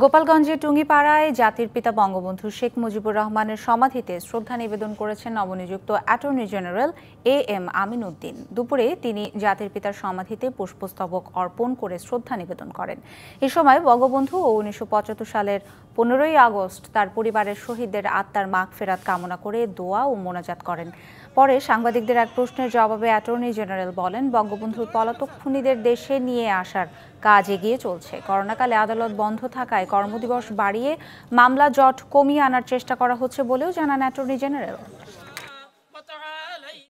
গোপালগঞ্জের টুঙ্গিপাড়ায় জাতির পিতা বঙ্গবন্ধু শেখ মুজিবুর রহমানের সমাধিতে শ্রদ্ধা নিবেদন করেছেন নবনিযুক্ত attorney general A M Amin Uddin দুপুরে তিনি জাতির পিতার সমাধিতে পুষ্পস্তবক অর্পণ করে শ্রদ্ধা নিবেদন করেন। এ সময় বঙ্গবন্ধু ও উনিশশো পঁচাত্তর সালের পনেরোই আগস্ট তার পরিবারের শহীদদের আত্মার মাগ ফেরাত কামনা করে দোয়া ও মোনাজাত করেন। পরে সাংবাদিকদের এক প্রশ্নের জবাবে অ্যাটর্নি জেনারেল বলেন, বঙ্গবন্ধুর পলাতক খুনিদের দেশে নিয়ে আসার কাজ এগিয়ে চলছে। করোনাকালে আদালত বন্ধ থাকায় কর্মদিবস বাড়িয়ে মামলা জট কমিয়ে আনার চেষ্টা করা হচ্ছে বলেও জানান অ্যাটর্নি জেনারেল।